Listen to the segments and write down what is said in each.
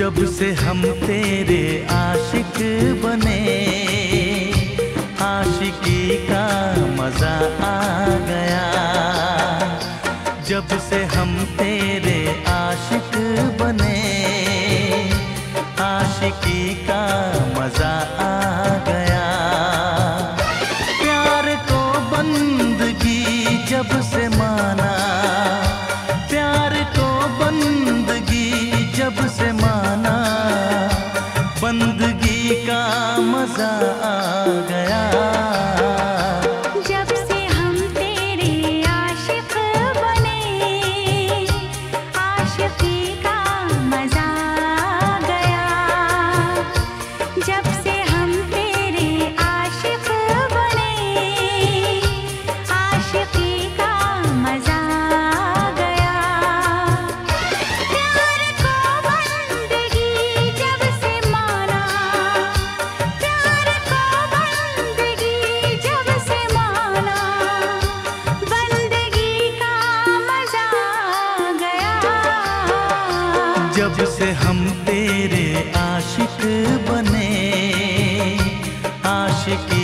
जब से हम तेरे आशिक बने आशिकी का मज़ा आ गया। வந்து आशिकी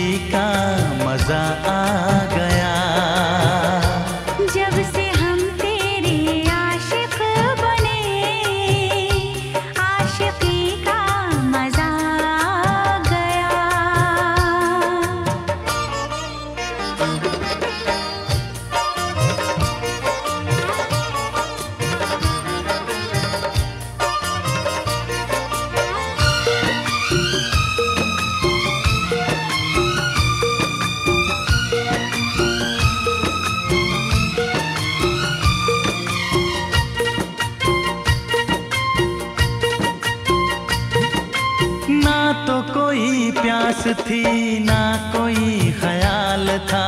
थी ना कोई ख्याल था।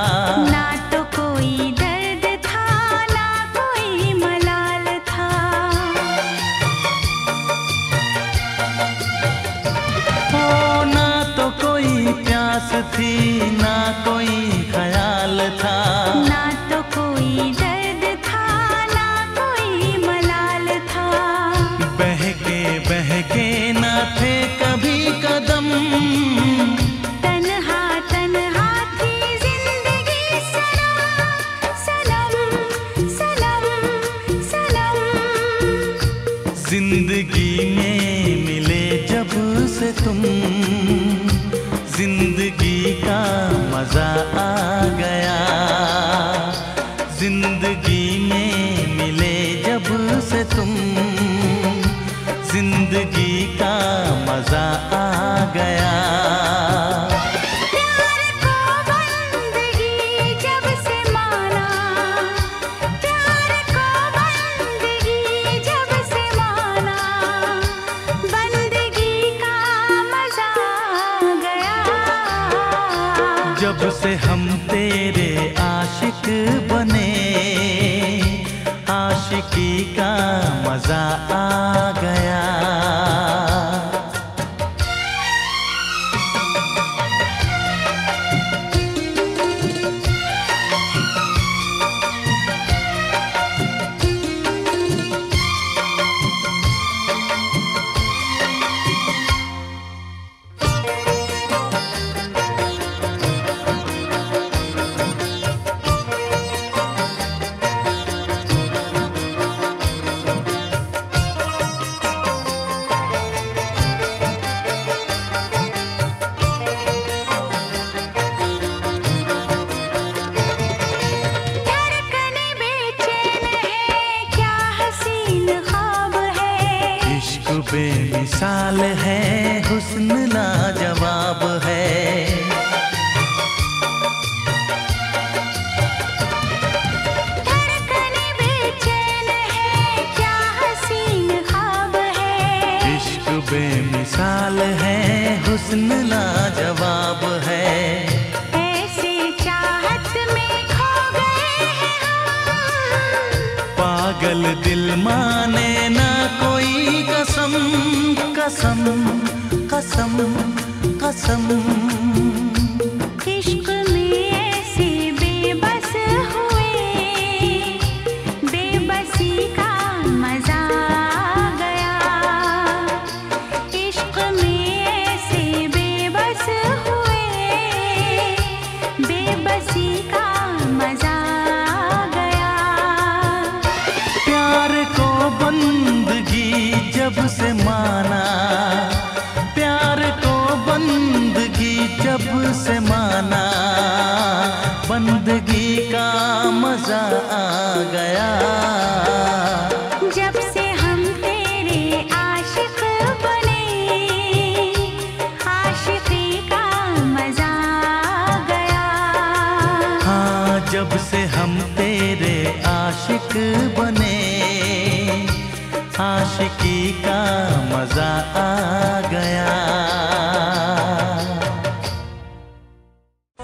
ना तो कोई दर्द था ना कोई मलाल था। ओ ना तो कोई प्यास थी ना कोई ज़िंदगी में मिले जब से तुम ज़िंदगी का मज़ा आ गया। जब से हम तेरे आशिक बने आशिकी का मज़ा आ गया। बेमिसाल है हुस्न लाजवाब है। बेमिसाल है हुस्न लाजवाब है। ऐसी चाहत में खो गए पागल दिल माने कसम कसम कसम बंदगी का मज़ा आ गया। जब से हम तेरे आशिक बने आशिकी का मज़ा आ गया। हाँ जब से हम तेरे आशिक बने